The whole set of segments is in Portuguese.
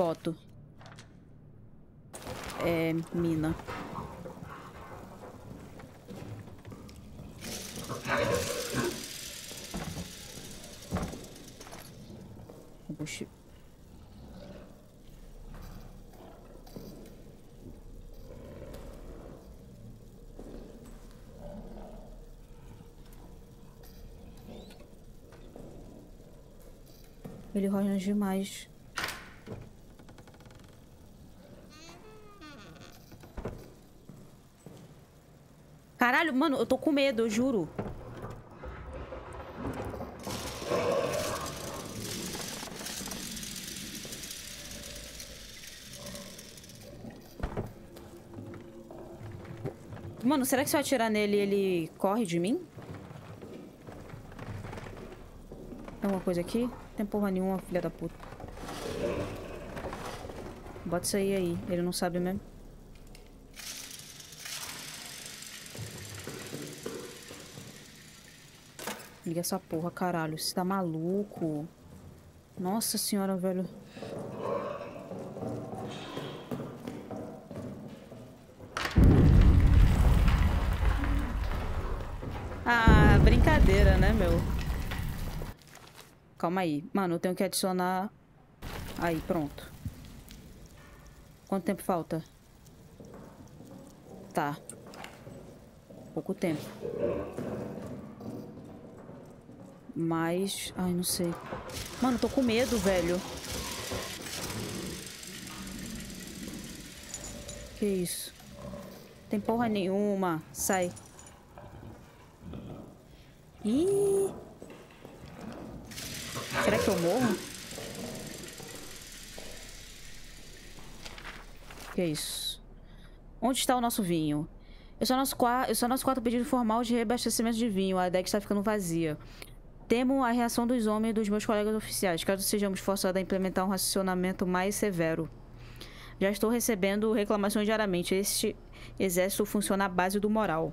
Foto. É, mina. Combustível. Ele roja demais. Caralho, mano, eu tô com medo, eu juro. Mano, será que se eu atirar nele, ele corre de mim? Tem alguma coisa aqui? Tem porra nenhuma, filha da puta. Bota isso aí aí. Ele não sabe mesmo. Liga essa porra, caralho. Você tá maluco? Nossa senhora, velho. Ah, brincadeira, né, meu? Calma aí. Mano, eu tenho que adicionar... Aí, pronto. Quanto tempo falta? Tá. Pouco tempo. Mas... Ai, não sei. Mano, tô com medo, velho. Que isso? Tem porra nenhuma. Sai. Ih! Será que eu morro? Que isso? Onde está o nosso vinho? Eu sou nosso, eu sou nosso quarto pedido formal de reabastecimento de vinho. A deck está ficando vazia. Temo a reação dos homens e dos meus colegas oficiais, caso sejamos forçados a implementar um racionamento mais severo. Já estou recebendo reclamações diariamente. Este exército funciona à base do moral.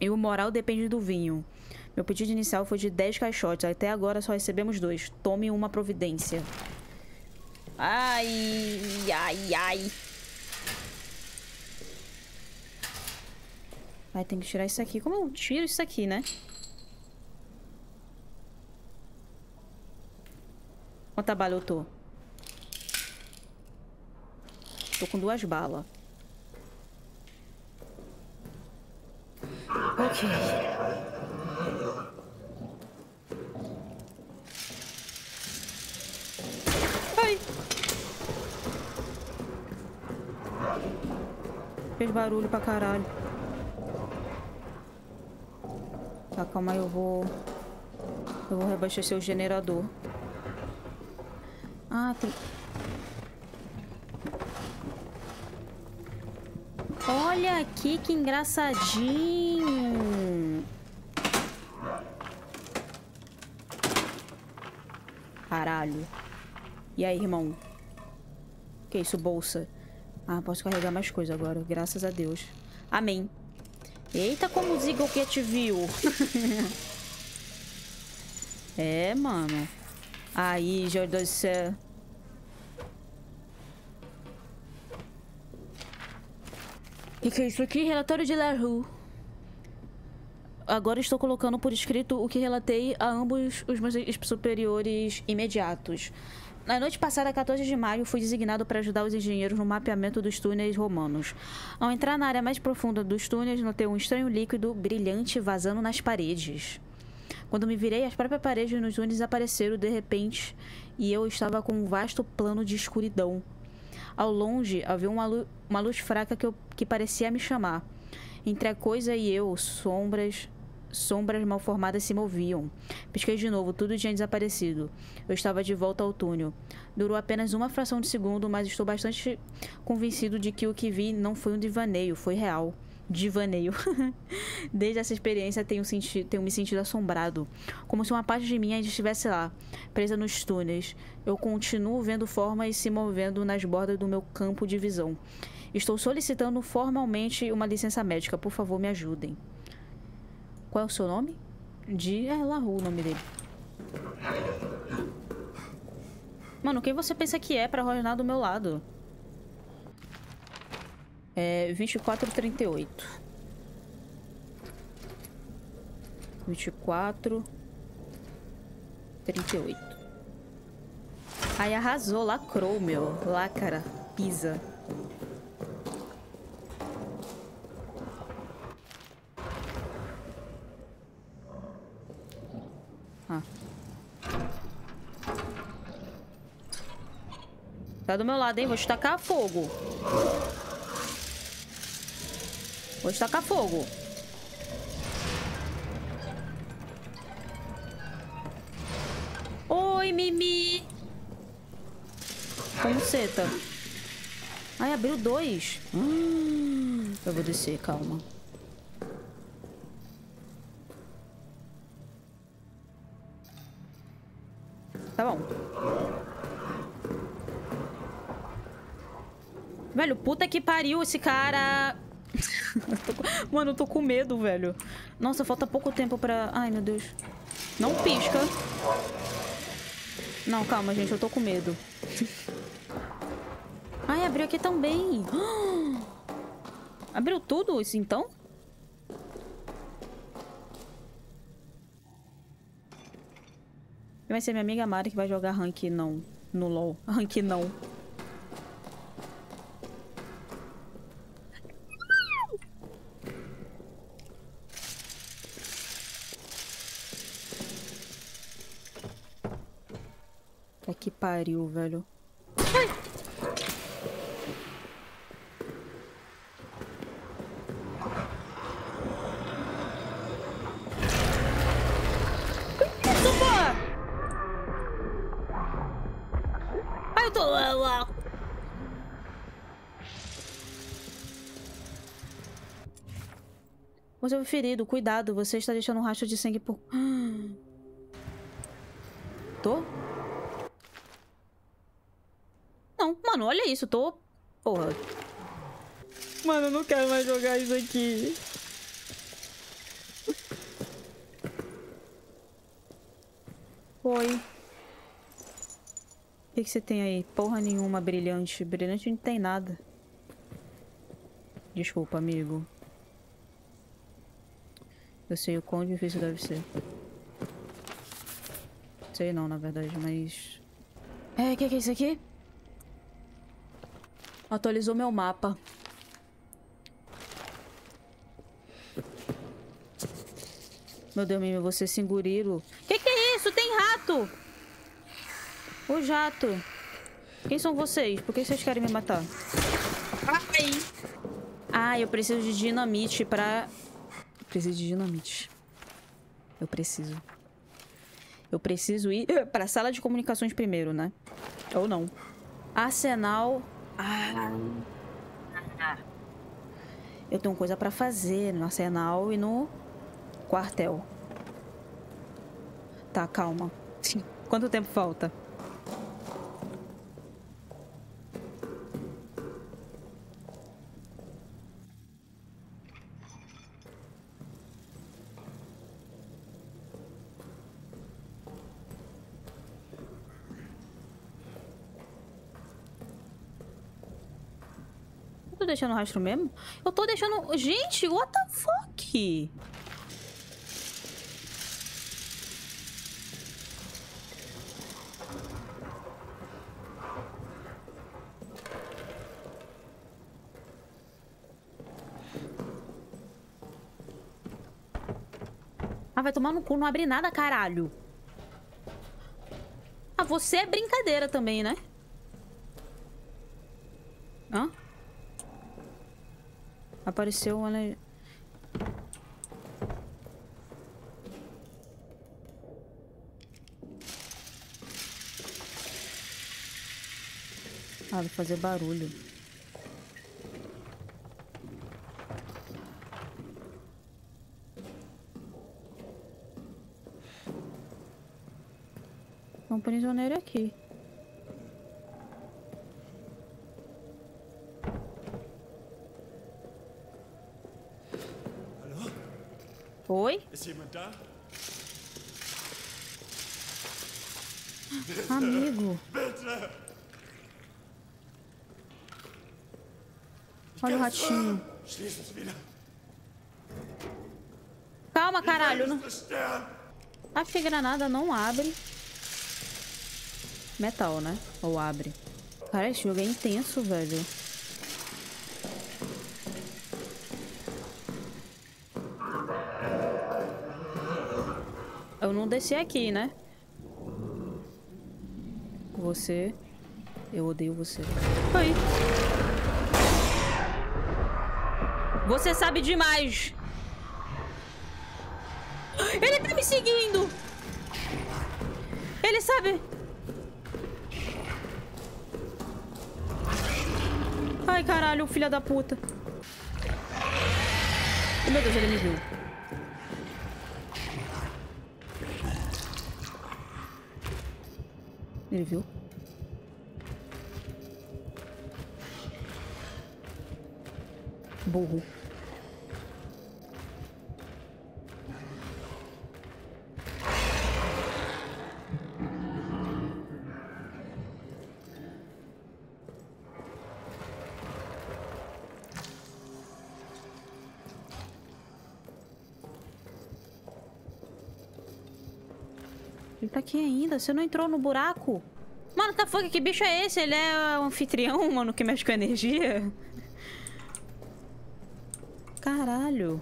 E o moral depende do vinho. Meu pedido inicial foi de 10 caixotes. Até agora só recebemos dois. Tome uma providência. Ai, ai, ai. Vai, tem que tirar isso aqui. Como eu tiro isso aqui, né? Quanta bala eu tô? Tô com duas balas. Ok. Ai! Fez barulho pra caralho. Tá, calma aí, eu vou... Eu vou reabastecer o gerador. Ah, tem... Olha aqui que engraçadinho. Caralho. E aí, irmão? Que isso, bolsa? Ah, posso carregar mais coisa agora, graças a Deus. Amém. Eita, como o te viu. é, mano. Aí, Jordan céu. O que, que é isso aqui? Relatório de LaRue. Agora estou colocando por escrito o que relatei a ambos os meus superiores imediatos. Na noite passada, 14 de maio, fui designado para ajudar os engenheiros no mapeamento dos túneis romanos. Ao entrar na área mais profunda dos túneis, notei um estranho líquido brilhante vazando nas paredes. Quando me virei, as próprias paredes nos túneis apareceram de repente e eu estava com um vasto plano de escuridão. Ao longe havia uma, lu uma luz fraca que, eu, que parecia me chamar. Entre a coisa e eu, sombras, sombras mal formadas se moviam. Pisquei de novo, tudo tinha desaparecido. Eu estava de volta ao túnel. Durou apenas uma fração de segundo, mas estou bastante convencido de que o que vi não foi um devaneio, foi real divaneio. Desde essa experiência tenho, senti tenho me sentido assombrado, como se uma parte de mim ainda estivesse lá, presa nos túneis. Eu continuo vendo formas se movendo nas bordas do meu campo de visão. Estou solicitando formalmente uma licença médica. Por favor, me ajudem. Qual é o seu nome? De... É o nome dele. Mano, quem você pensa que é pra rosnar do meu lado? É 24,38. 24... 38. Aí arrasou, lacrou, meu. Lacra, pisa. Ah. Tá do meu lado, hein? Vou te tacar fogo. Vou te tacar fogo. Oi, Mimi. Como você tá? Ai, abriu dois. Hum, eu vou descer, calma. Tá bom. Velho, puta que pariu esse cara. Mano, eu tô com medo, velho. Nossa, falta pouco tempo pra... Ai, meu Deus. Não pisca. Não, calma, gente. Eu tô com medo. Ai, abriu aqui também. Abriu tudo isso, então? Vai ser minha amiga Mari que vai jogar rank não. No LoL. Rank não. que pariu, velho. Você foi ferido, cuidado, você está deixando um rastro de sangue por... mano, olha isso, tô... Porra. Mano, eu não quero mais jogar isso aqui. Oi. O que, que você tem aí? Porra nenhuma, brilhante. Brilhante não tem nada. Desculpa, amigo. Eu sei o quão difícil deve ser. Sei não, na verdade, mas... É, o que, que é isso aqui? Atualizou meu mapa. Meu Deus, Mimi, você é singuriro. Que que é isso? Tem rato! O jato. Quem são vocês? Por que vocês querem me matar? Ai! Ah, eu preciso de dinamite pra... Eu preciso de dinamite. Eu preciso. Eu preciso ir pra sala de comunicações primeiro, né? Ou não. Arsenal ah. Eu tenho coisa para fazer no arsenal e no quartel. Tá, calma. Quanto tempo falta? Deixando rastro mesmo? Eu tô deixando... Gente, what the fuck? Ah, vai tomar no cu, não abre nada, caralho. Ah, você é brincadeira também, né? Apareceu uma... Ah, vai fazer barulho. Um prisioneiro aqui. Oi? Ist jemand da? Amigo. Olha o ratinho. Calma, caralho. Não... Acho que granada não abre. Metal, né? Ou abre. Cara, esse jogo é intenso, velho. Desci aqui, né? Você... Eu odeio você. Oi. Você sabe demais. Ele tá me seguindo. Ele sabe... Ai, caralho, filha da puta. Meu Deus, ele me viu. Ele viu? Burro. Aqui ainda. Você não entrou no buraco? Mano, tá fuck, que bicho é esse? Ele é um anfitrião, mano, que mexe com energia? Caralho.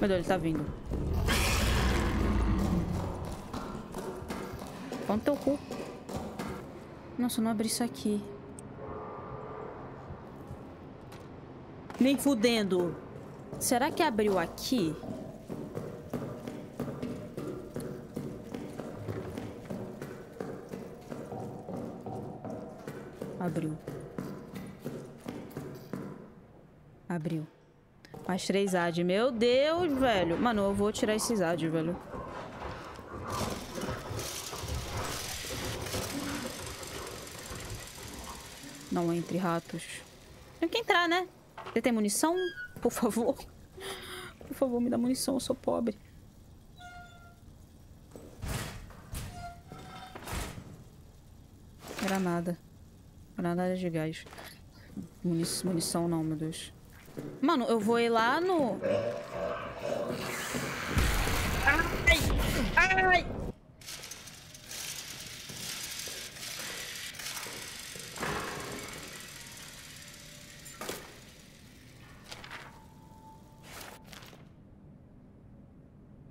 Meu Deus, ele tá vindo. Põe teu cu. Nossa, não abri isso aqui. Nem fudendo. Será que abriu aqui? Abriu. Abriu. Mais três AD. Meu Deus, velho. Mano, eu vou tirar esses AD, velho. Não entre ratos. Tem que entrar, né? Você tem munição? Por favor. Por favor, me dá munição, eu sou pobre. Granada. Granada de gás. munição não, meu Deus. Mano, eu vou ir lá no... Ai! Ai!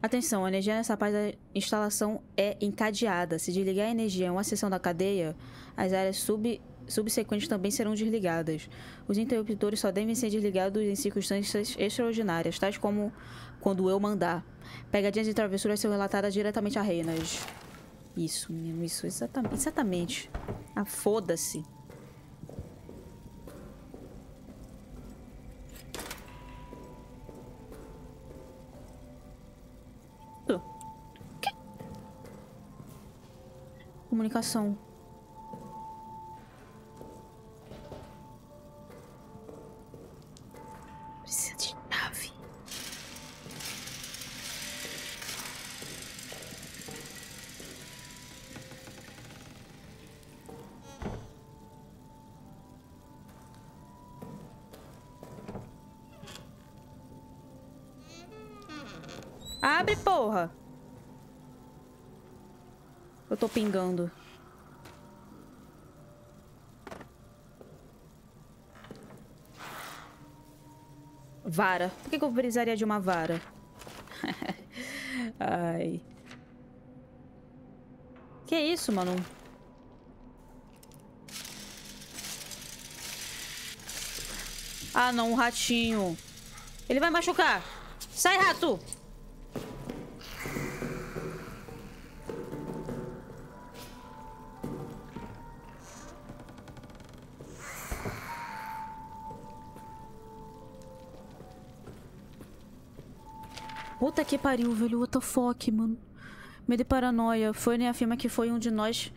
Atenção, a energia nessa parte da instalação é encadeada. Se desligar a energia em uma seção da cadeia, as áreas sub, subsequentes também serão desligadas. Os interruptores só devem ser desligados em circunstâncias extraordinárias, tais como quando eu mandar. Pegadinhas e travessuras são relatadas diretamente a reinas. Isso, isso, exatamente. exatamente. Ah, foda-se. Comunicação. Eu tô pingando. Vara. Por que, que eu precisaria de uma vara? Ai. Que isso, mano? Ah, não, um ratinho. Ele vai machucar. Sai, rato! Que pariu, velho. What the fuck, mano. Medo e paranoia. Foi nem afirma que foi um de nós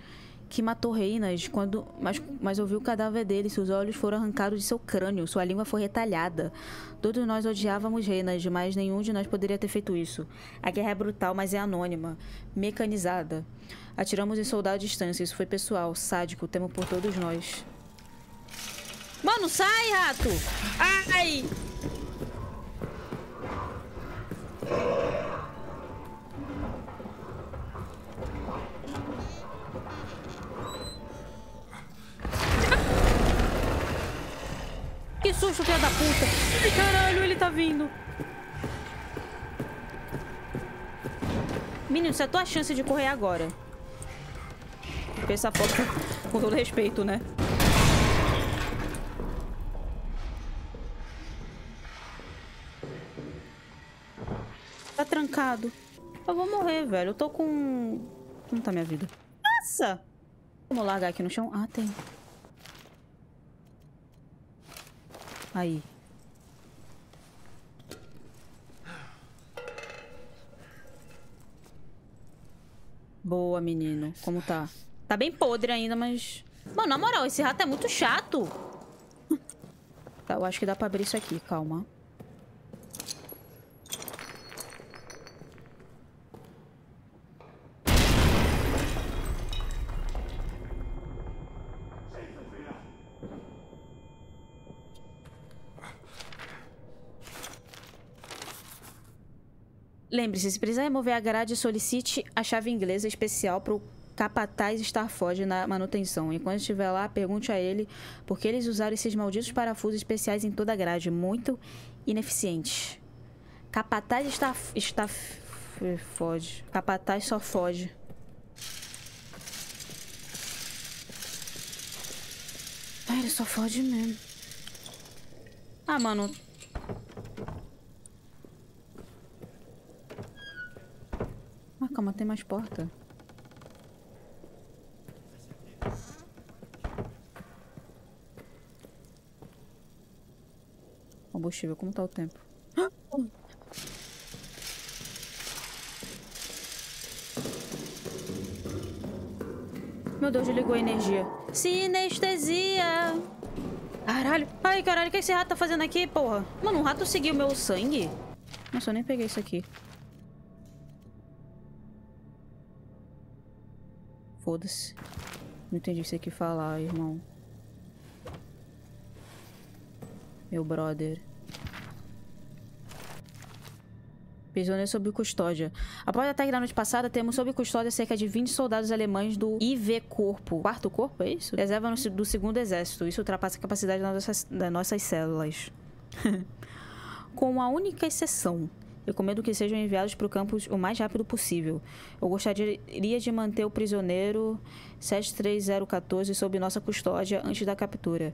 que matou Reinas, quando, mas, mas ouviu o cadáver dele. Seus olhos foram arrancados de seu crânio, sua língua foi retalhada. Todos nós odiávamos Reinas, mas nenhum de nós poderia ter feito isso. A guerra é brutal, mas é anônima, mecanizada. Atiramos em soldado à distância, isso foi pessoal, sádico, temo por todos nós. Mano, sai, rato! Ai! Filha da puta! Ai, caralho, ele tá vindo! Menino, isso é a tua chance de correr agora. Essa foto com todo respeito, né? Tá trancado. Eu vou morrer, velho. Eu tô com... Como tá minha vida? Nossa! Vamos largar aqui no chão. Ah, tem. Aí. Boa, menino. Como tá? Tá bem podre ainda, mas... Mano, na moral, esse rato é muito chato. tá, eu acho que dá pra abrir isso aqui. Calma. Lembre-se, se precisar remover a grade, solicite a chave inglesa especial para o capataz Starford na manutenção. Enquanto estiver lá, pergunte a ele por que eles usaram esses malditos parafusos especiais em toda a grade. Muito ineficiente. Capataz está... está... Fode. Capataz só foge. Ah, ele só fode mesmo. Ah, mano, calma, tem mais porta. Combustível, como tá o tempo? Meu Deus, desligou a energia. Sinestesia! Caralho! Ai, caralho, o que esse rato tá fazendo aqui, porra? Mano, um rato seguiu meu sangue? Nossa, eu nem peguei isso aqui. Foda-se. Não entendi o que você quer falar, irmão. Meu brother. Prisioneiro sob custódia. Após o ataque da noite passada, temos sob custódia cerca de 20 soldados alemães do IV Corpo. Quarto Corpo, é isso? Reserva do segundo exército. Isso ultrapassa a capacidade das nossas, das nossas células. Com uma única exceção. Recomendo que sejam enviados para o campus o mais rápido possível. Eu gostaria de manter o prisioneiro 73014 sob nossa custódia antes da captura.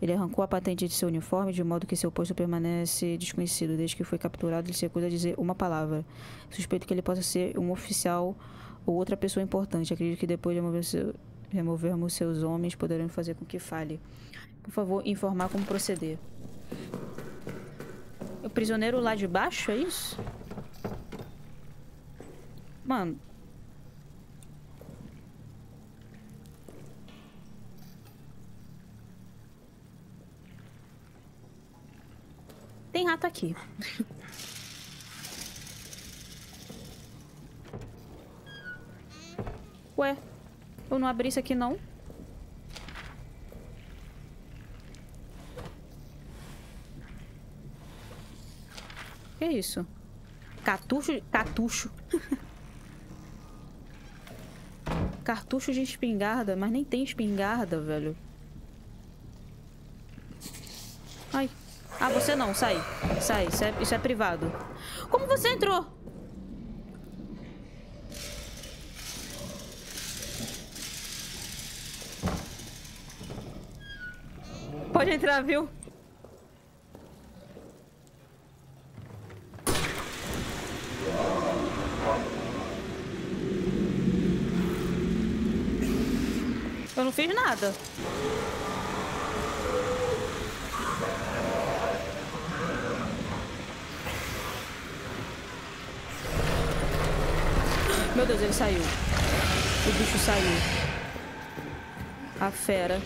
Ele arrancou a patente de seu uniforme de modo que seu posto permanece desconhecido. Desde que foi capturado, ele se recusa a dizer uma palavra. Suspeito que ele possa ser um oficial ou outra pessoa importante. Acredito que depois de remover seu, removermos seus homens, poderemos fazer com que fale. Por favor, informar como proceder. O prisioneiro lá de baixo, é isso? Mano. Tem rato aqui. Ué, eu não abri isso aqui não? Isso? Catucho... Catucho. Cartucho de espingarda, mas nem tem espingarda, velho. Ai. Ah, você não, sai. Sai, isso é, isso é privado. Como você entrou? Pode entrar, viu? Eu não fiz nada. Meu Deus, ele saiu. O bicho saiu. A fera.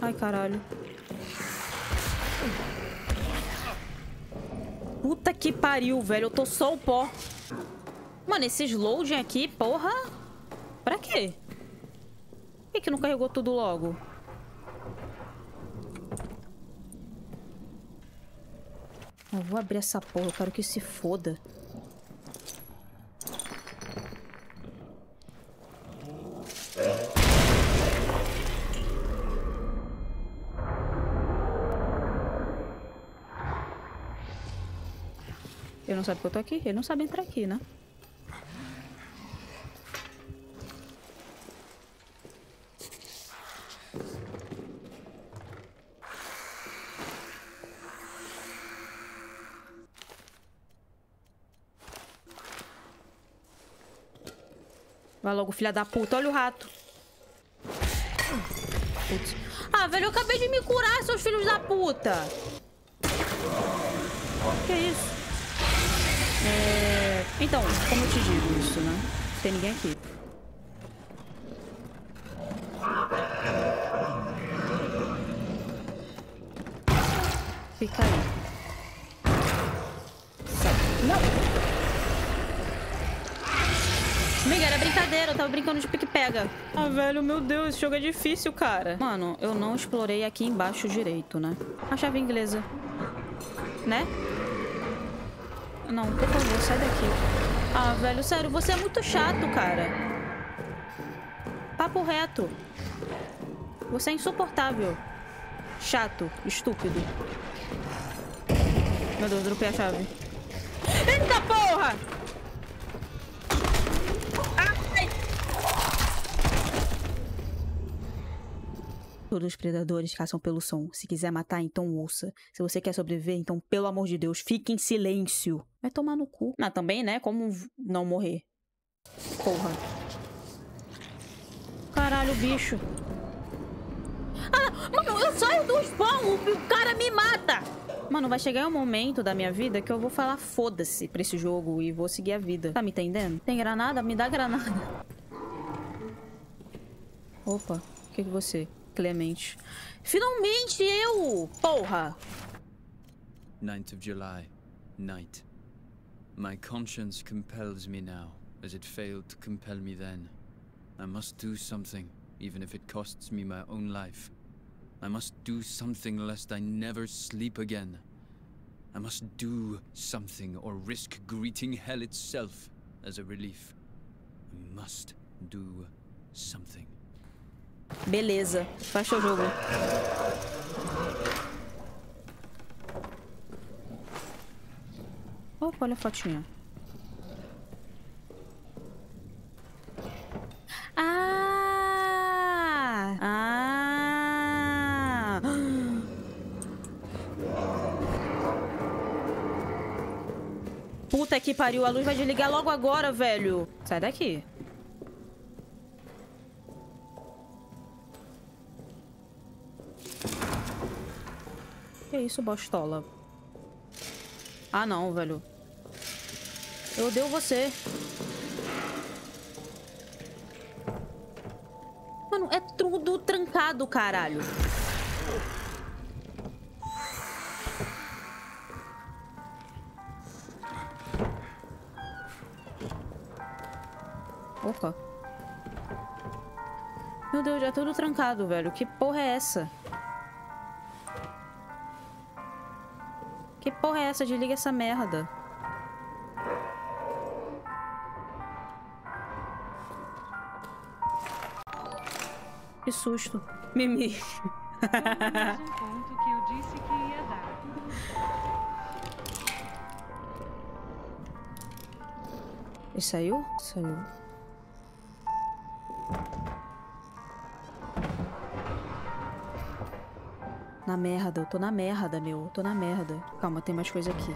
Ai, caralho. Puta que pariu, velho. Eu tô só o pó. Mano, esses loading aqui, porra. Que não carregou tudo logo? Eu vou abrir essa porra. Eu quero que se foda. Ele não sabe que eu tô aqui? Ele não sabe entrar aqui, né? Vai logo, filha da puta. Olha o rato. Putz. Ah, velho, eu acabei de me curar, seus filhos da puta. Que isso? É... Então, como eu te digo isso, né? Não tem ninguém aqui. Pique-pega. Ah, velho, meu Deus, esse jogo é difícil, cara. Mano, eu não explorei aqui embaixo direito, né? A chave inglesa. Né? Não, por favor, sai daqui. Ah, velho, sério, você é muito chato, cara. Papo reto. Você é insuportável. Chato, estúpido. Meu Deus, dropei a chave. Todos os predadores caçam pelo som. Se quiser matar, então ouça. Se você quer sobreviver, então, pelo amor de Deus, fique em silêncio. Vai tomar no cu. Mas também, né? Como não morrer? Porra. Caralho, bicho. Ah, mano, eu saio do spawn, o cara me mata. Mano, vai chegar um momento da minha vida que eu vou falar foda-se pra esse jogo e vou seguir a vida. Tá me entendendo? Tem granada? Me dá granada. Opa, o que que você? Clemente. Finalmente eu! Porra! 9th of July, night. My conscience compels me now, as it failed to compel me then. I must do something, even if it costs me my own life. I must do something lest I never sleep again. I must do something or risk greeting hell itself as a relief. I must do something. Beleza, fecha o jogo. Opa, olha a fotinha. Ah! Ah! Puta que pariu, a luz vai desligar logo agora, velho. Sai daqui. Que isso, bostola? Ah, não, velho. Eu odeio você. Mano, é tudo trancado, caralho. Opa. Meu Deus, é tudo trancado, velho. Que porra é essa? Porra é essa? Desliga essa merda. Que susto. Mimi. Ele saiu? Saiu. Na merda, eu tô na merda, meu. Eu tô na merda. Calma, tem mais coisa aqui.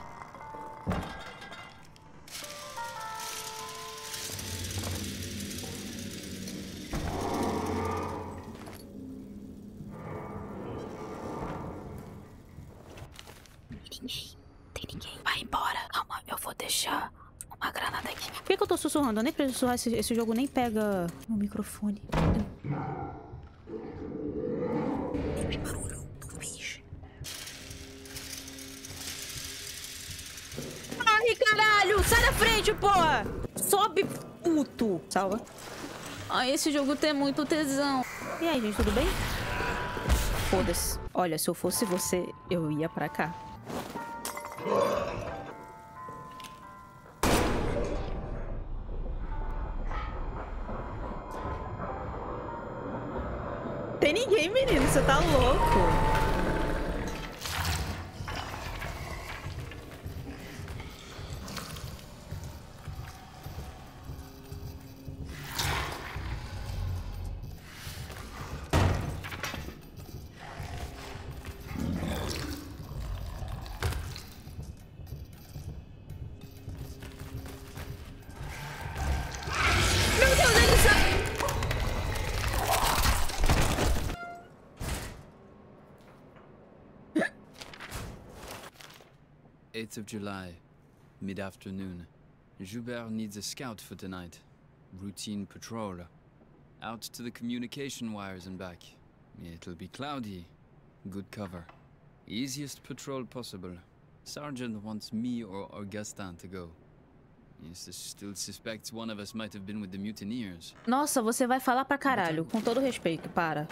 Tem ninguém. Tem ninguém. Vai embora. Calma, eu vou deixar uma granada aqui. Por que, que eu tô sussurrando? Eu nem preciso sussurrar. Esse, esse jogo nem pega no microfone. Tem barulho do bicho. Ai, caralho! Sai da frente, porra! Sobe, puto! Salva. Ai, esse jogo tem muito tesão. E aí, gente, tudo bem? Foda-se. Olha, se eu fosse você, eu ia pra cá. Tem ninguém, menino. Você tá louco. 8th of July, mid-afternoon. Joubert needs a scout for tonight. Routine patrol. Out to the communication wires and back. It'll be cloudy. Good cover. Easiest patrol possible. Sergeant wants me or Augustin to go. He still suspects one of us might have been with the mutineers. Nossa, você vai falar pra caralho. Com todo respeito, para.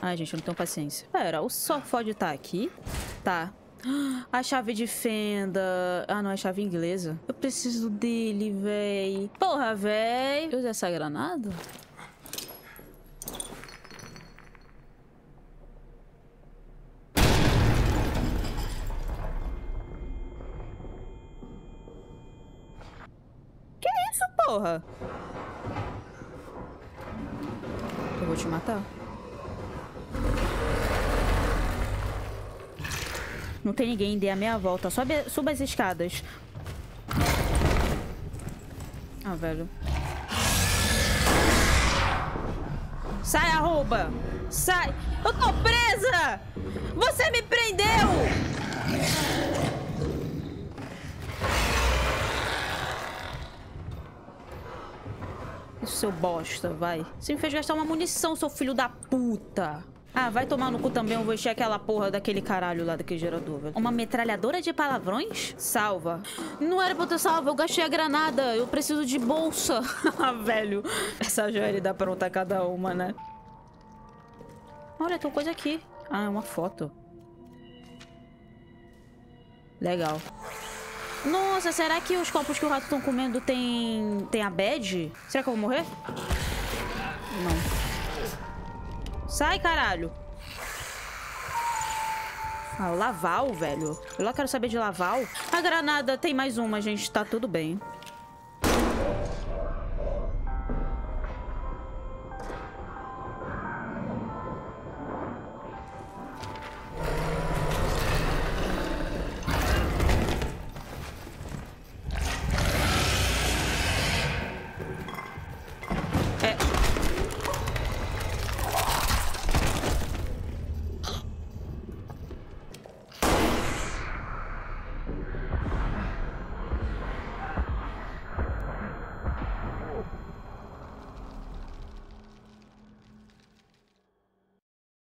Ai, gente, eu não tenho paciência. Pera, o Sofod tá aqui? Tá. A chave de fenda. Ah, não, é chave inglesa. Eu preciso dele, véi. Porra, véi. Usa essa granada? Que isso, porra? Eu vou te matar. Não tem ninguém, dê a meia volta. Sobe, suba as escadas. Ah, velho. Sai, arroba! Sai! Eu tô presa! Você me prendeu! Isso, seu bosta, vai. Você me fez gastar uma munição, seu filho da puta. Ah, vai tomar no cu também, eu vou encher aquela porra daquele caralho lá, daquele gerador, velho. Uma metralhadora de palavrões? Salva. Não era pra eu ter salvo, eu gastei a granada. Eu preciso de bolsa. Ah, velho. Essa joia dá pra montar cada uma, né? Olha, tem coisa aqui. Ah, é uma foto. Legal. Nossa, será que os copos que o rato estão comendo tem, tem a bad? Será que eu vou morrer? Não. Sai, caralho. Ah, Laval, velho. Eu lá quero saber de Laval. A granada tem mais uma, gente. Tá tudo bem.